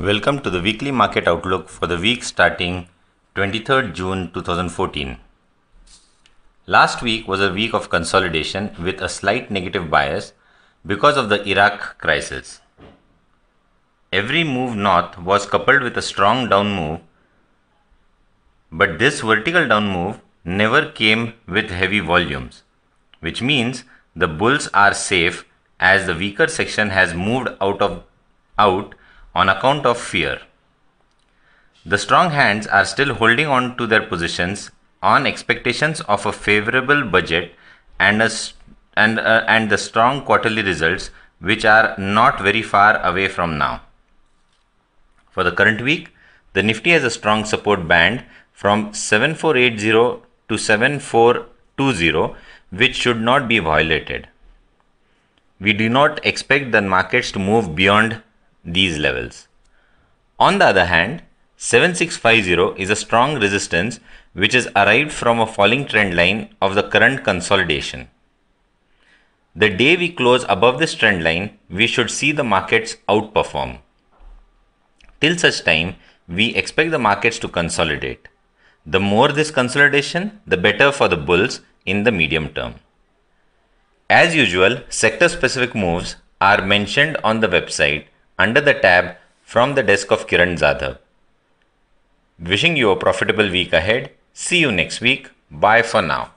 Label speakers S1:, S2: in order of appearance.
S1: Welcome to the weekly market outlook for the week starting 23rd June 2014. Last week was a week of consolidation with a slight negative bias because of the Iraq crisis. Every move north was coupled with a strong down move, but this vertical down move never came with heavy volumes, which means the bulls are safe as the weaker section has moved out of out on account of fear. The strong hands are still holding on to their positions on expectations of a favorable budget and, a, and, uh, and the strong quarterly results, which are not very far away from now. For the current week, the Nifty has a strong support band from 7480 to 7420, which should not be violated. We do not expect the markets to move beyond these levels. On the other hand, 7650 is a strong resistance which is arrived from a falling trend line of the current consolidation. The day we close above this trend line, we should see the markets outperform. Till such time, we expect the markets to consolidate. The more this consolidation, the better for the bulls in the medium term. As usual, sector specific moves are mentioned on the website under the tab from the desk of Kiran Jadhav. Wishing you a profitable week ahead. See you next week. Bye for now.